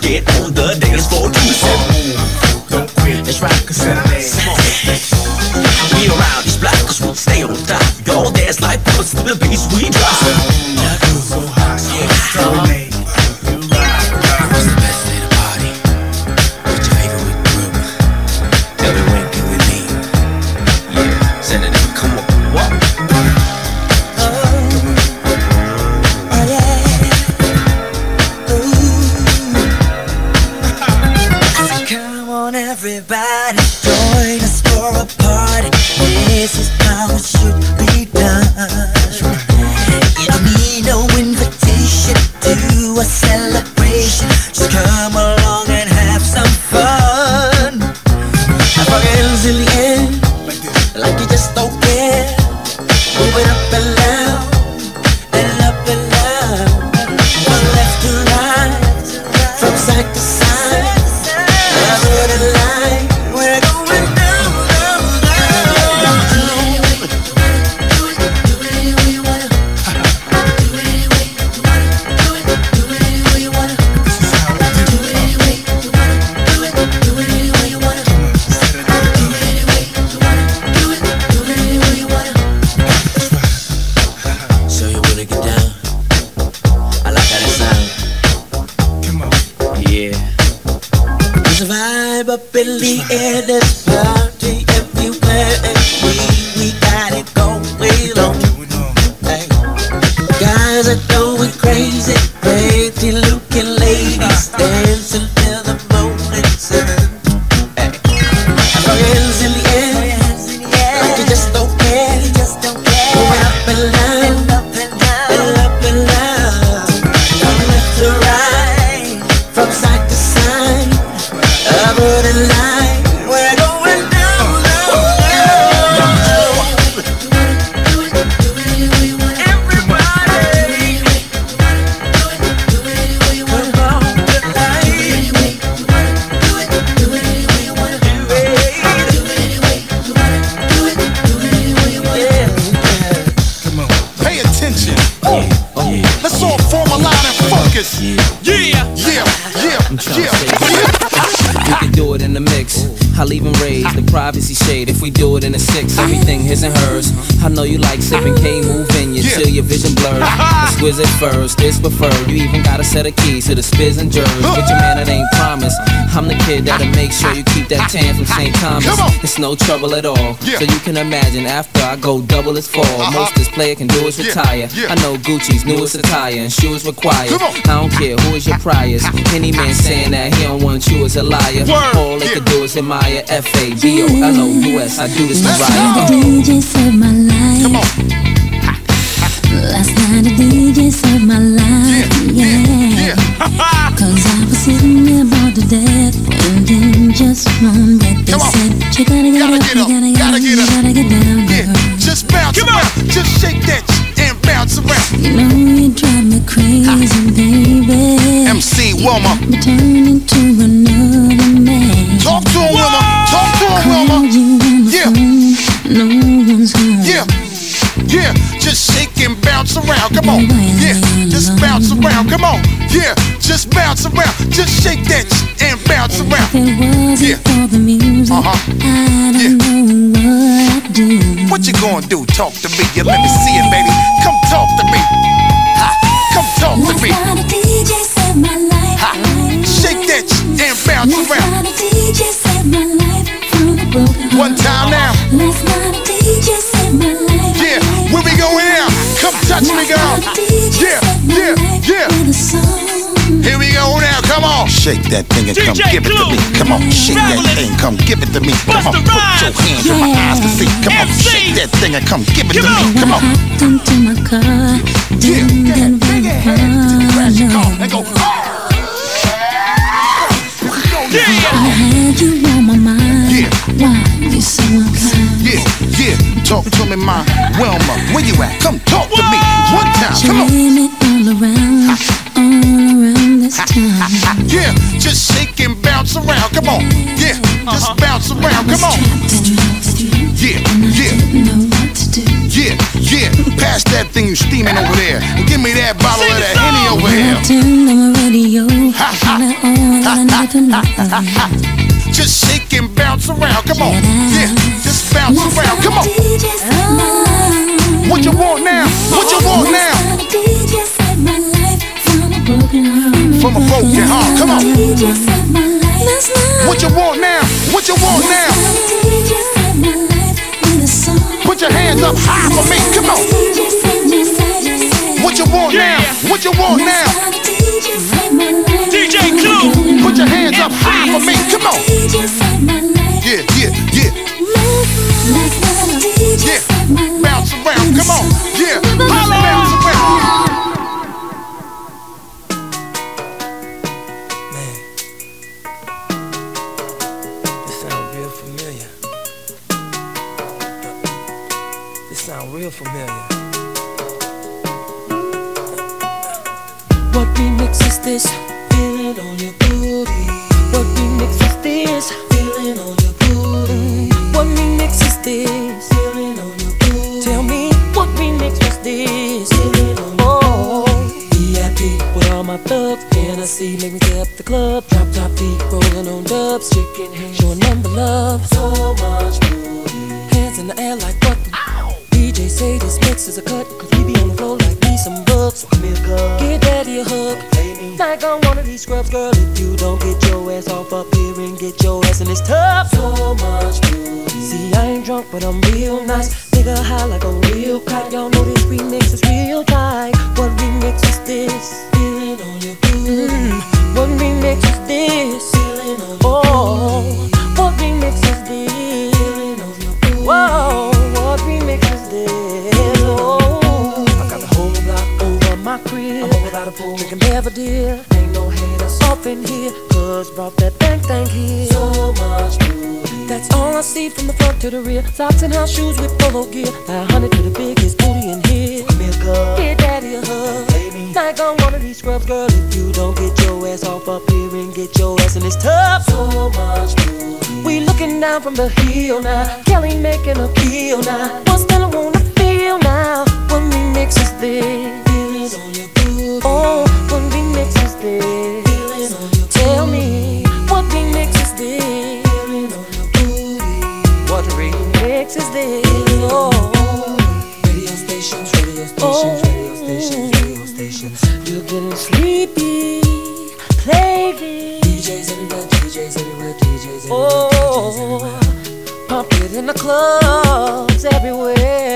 get on the on, everybody. Join us for a party. This is how it should be done. You don't need no invitation to a celebration. Up in the air, Let's all form a line and focus. Yeah. Yeah. Yeah. Yeah. We can do it in the mix. I'll even raise the privacy shade if we do it in a six. Everything his and hers. I know you like sipping K, move in you till your vision blurs. Exquisite first, this preferred. You even got a set of keys to the spiz and jers. But your man, it ain't promise. I'm the kid that'll make sure you keep that tan from St. Thomas. It's no trouble at all. So you can imagine after I go double as fall. Uh-huh. Most this player can do is retire. I know Gucci's newest attire and shoes required. I don't care who is your priors. Any man saying that he don't want you is a liar. All they could do is admire F A B O L O U S. I do this to Let's Ryan. DJ saved my life. Come on. Last night the DJ saved my life. Yeah. Yeah. Yeah. Cause I was sitting there about to death and then just one breath they Come on. said you gotta get Gotta up, get you up, gotta get gotta up, get you up. gotta get down, Yeah. girl. Just bounce Come around. Just shake that sh- and bounce around. You know you drive me crazy, baby. MC Wilma. Me turn into another Come on. Yeah. Just bounce around. Come on. Yeah. Just bounce around. Just shake that sh- and bounce around. If it wasn't Yeah. music, Uh-huh. Yeah. what I'd do. What you gonna do? Talk to me. Yeah, let me see it, baby. Come touch me. Yeah. Yeah. Yeah. With a song. Here we go now, come on. Shake that thing and come DJ give it to me. Come on, shake that thing, come give it to me. Come on, put your Rhymes. hands in my eyes to see. Come on, shake that thing and come give it to Come me. on. Come I on. hopped into my car. Yeah. Didn't get Bring your head to the crash your car follow. and go. I had you on my mind. Yeah. Why you so unkind? Yeah, yeah. Talk to me, my Wilma. Where you at? Come talk to me. One time. Come on. all around, all around this town. Yeah, just shake and bounce around. Come on. Yeah, just uh-huh. bounce around. Come on. Yeah, yeah. Know what to do. Yeah, yeah. Pass that thing you steaming over there. And give me that bottle of that Henny over here. Turn on my radio, all I all I need to know. Just shake and bounce around. Come on. Yeah, just bounce around. Come on. What you want now? What you want now? From a broken heart. Come on. What you want now? What you want now? Put your hands up high for me. Come on. What you want now? What you want now? Come on. Yeah, yeah, yeah. Yeah, bounce around, come on. Yeah, Hennessy make me step up the club. Drop top beat rolling on dubs. Chicken hands showing number love. So much booty. Hands in the air like what DJ say this mix is a cut. Cause we be on the floor like we some bucks. Get daddy a hug. Like on one of these scrubs, girl. If you don't get your ass off up here and get your ass in this tub. So much booty. See, I ain't drunk, but I'm real nice. Nigga high like a real kite. Y'all know this remix is real tight. What remix is this? Feeling on your booty. Mm, what remix is this? Feeling on your oh, what remix is this? Feeling on your booty. Whoa, what remix is this? Oh, I got the whole block over my crib. I'm over by the pool, drinking Belvedere. Ain't no haters up in here, cause brought that bang thing here. So much booty. That's all I see from the front to the rear. Socks and house shoes with polo gear. A hundred to the biggest booty in here. Give daddy a hug. Like on one of these scrubs, girl. If you don't get your ass off up here and get your ass in this tub. So much booty. We looking down from the hill now. Kelly making a feel now. What's that I wanna feel now? What remix is this? Feelings on your booty. Oh, what remix is this? Feelings on your Tell me, what is this? Feelings on your booty. What remix is this? Oh, radio stations, radio stations, radio Oh, pump it in the clubs everywhere.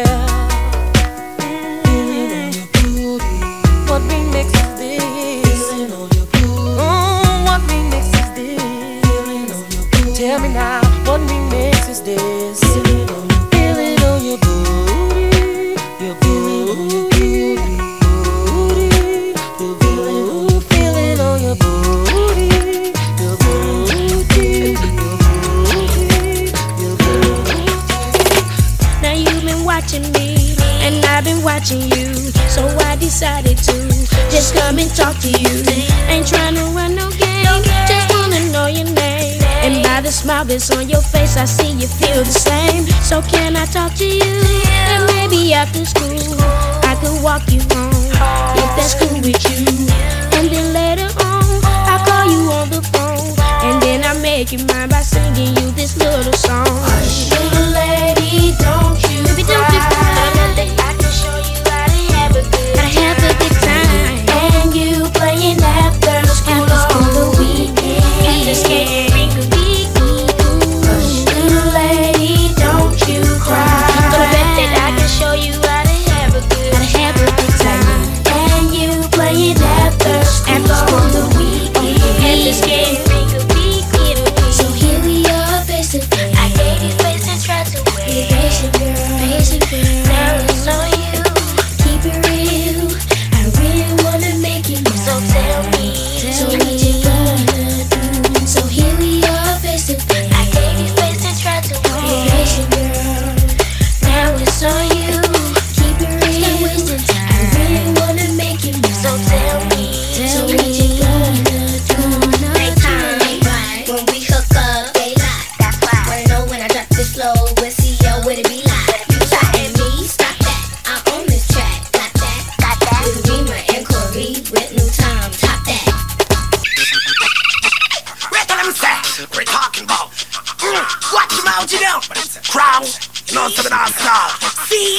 Watch them out, you know. Crown, you know, something else now. See,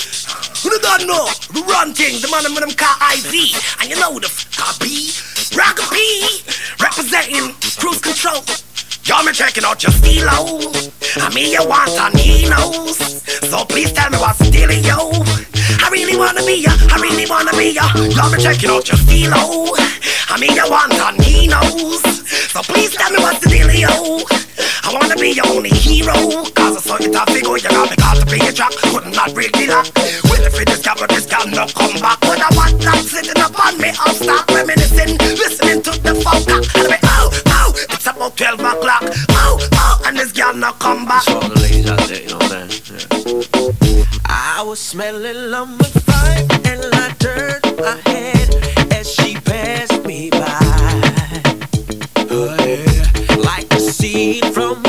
you don't know. We run things, the man with them car IV. And you know the f B. Rock P, representing cruise control. Y'all me checking out your steelo. I mean, you want and he knows. So please tell me what's the dealin', yo. I really wanna be ya, I really wanna be ya. Y'all me checking out your steelo. I mean, you want and he knows. So please tell me what's the dealio. I wanna be your only hero. Cause I saw you top figure, oh, you got me got to be a track. Could not not break the lock. Waiting for this guy, but this guy no come back. But I want that sitting up on me, I'll start reminiscing. Listening to the funk. And I oh, oh, it's about 12 o'clock. Oh, oh, and this guy no come back. all the ladies out there, you know I'm saying? I was smelling lumber fire and I turned my head as she passed me by. Like a from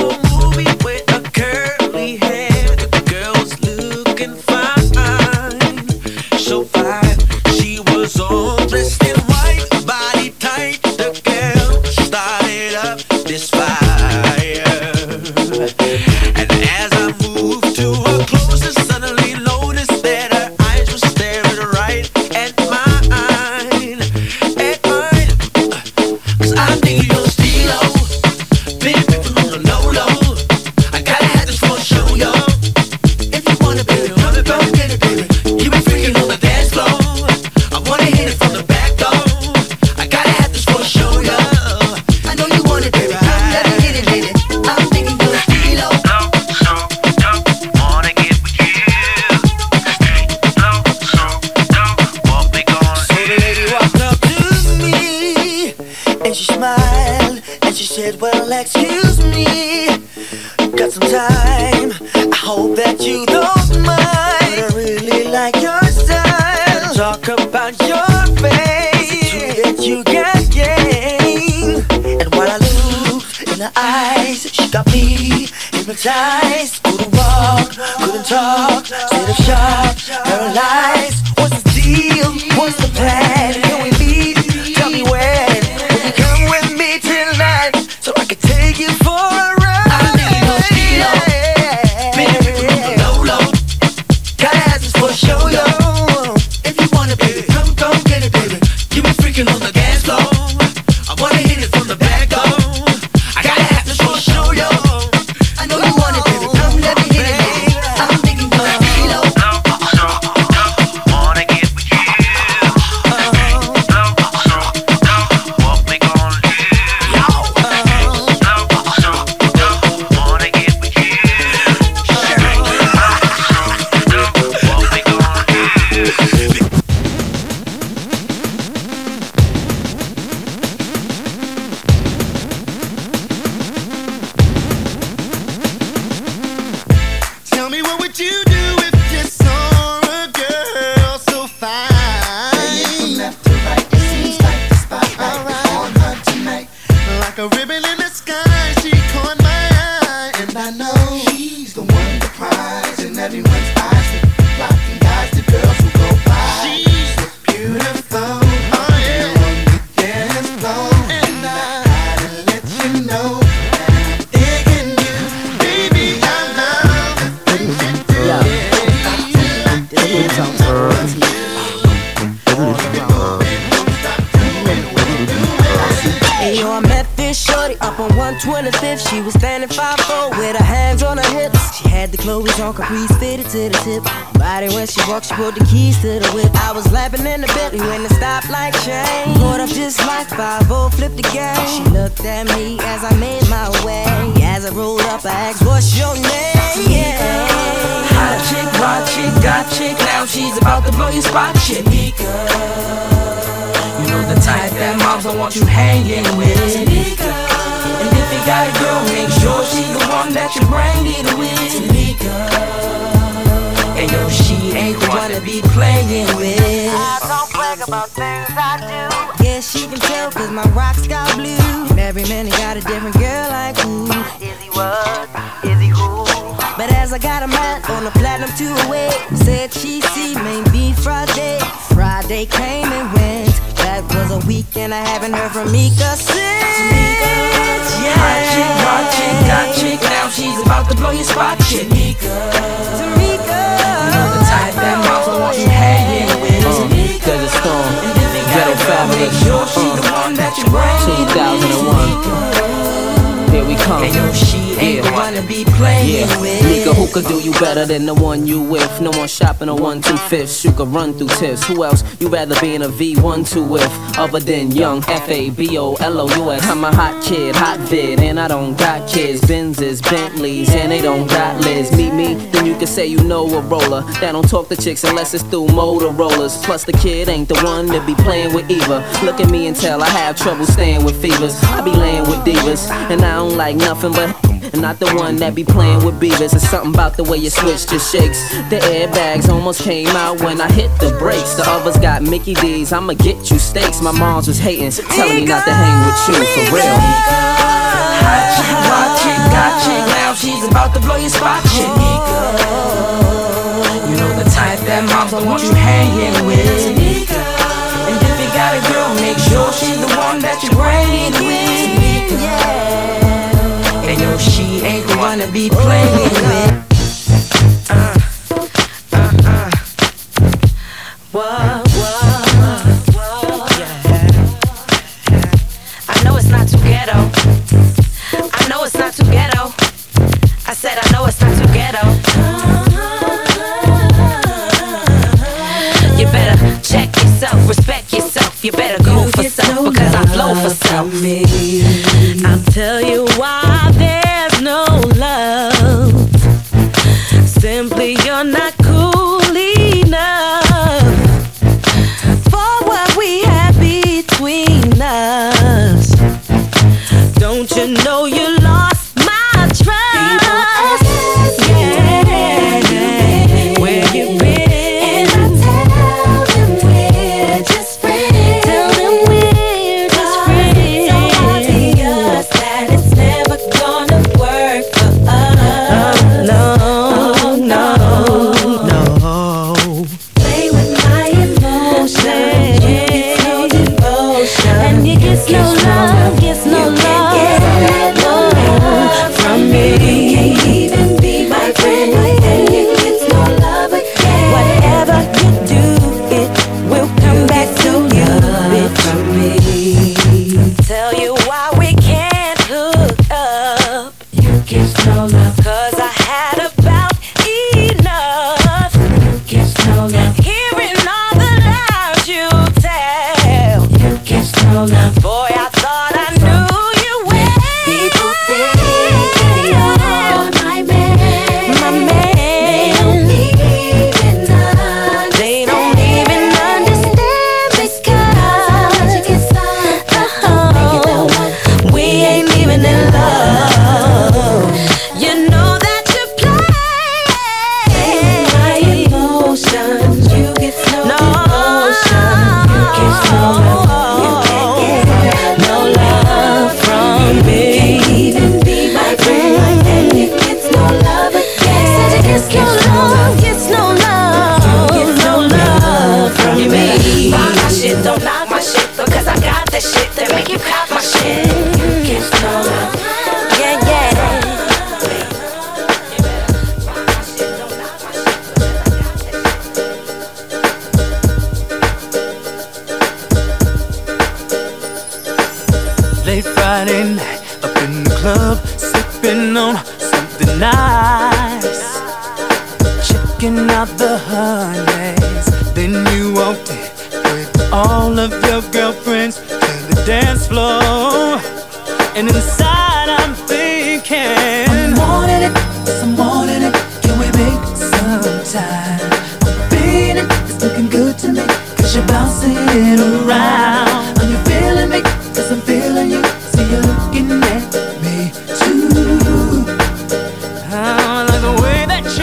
said, Well, excuse me, got some time. I hope that you don't mind. But I really like your style. Talk about your face. True that you got game. And while I looked in her eyes, she got me hypnotized. Couldn't walk, couldn't talk, stayed up sharp, paralyzed. What's the deal? What's the plan? Can we meet? Tell me when. Will you come with me tonight so I can take you for a ride? I need no steal. Baby, Hey yo, I met this shorty up on 125th. She was standing 5'4 with her hands on her hips. She had the clothes on Caprice fitted to the tip. Body when she walked, she pulled the keys to the whip. I was lapping in the belly when the stoplight changed. Pulled up just like 5 flipped the game. She looked at me as I made my way. As I rolled up, I asked, What's your name? Yeah. Hot chick, hot chick, got chick. Now she's about to blow your spot, chick. You know the type that moms don't want you hanging with. You got a girl, make sure she the one that you bring it with. And yo, she ain't the one to be playing with. I don't brag about things I do. Yeah, she can tell cause my rocks got blue. And every man he got a different girl like who? Is he what? Is he who? But as I got a man on the platinum two away, said she see maybe Friday. Friday came and went. That was a weekend I haven't heard from Mika since. Yeah. Hot chick, hot chick, got chick. Now she's about to blow your spot, chick. Tameka. You know the type that moms don't want you hanging with. Uh, Desert Storm, Ghetto Family, Make sure she's the uh, one that you bring it with. 2001. Come. And yo, she ain't Yeah. the one to be playing Yeah, with. Nika, who could do you better than the one you with? No one shopping a one two fifths. You could run through tips. Who else you rather be in a V one two with? Other than young F A B O L O U S. I'm a hot kid, hot vid, and I don't got kids. Benzes, Bentleys, and they don't got lids. Meet me, then you can say you know a roller. That don't talk to chicks unless it's through Motorola's. Plus the kid ain't the one to be playing with either. Look at me and tell I have trouble staying with fevers. I be laying with divas, and I don't like nothing but. And not the one that be playing with beavers. It's something about the way you switch just shakes. The airbags almost came out when I hit the brakes. The others got Mickey D's. I'ma get you steaks. My mom's was hating, telling me not to hang with you for real. Hot chick, hot chick, got chick. Now she's about to blow your spot, chick. You know the type that moms don't want you hanging with. And if you got a girl, make sure she's the one that you bring it with. Yo, she ain't the one to be playing with. Uh, uh, uh. What, what, what, yeah. I know it's not too ghetto. I know it's not too ghetto. I said I know it's not too ghetto. You better check yourself, respect yourself. You better go for self because I flow for self. Me. I'll tell you why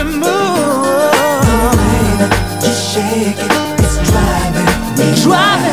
you move. The way that you shake it, it's driving me driving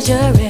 treasure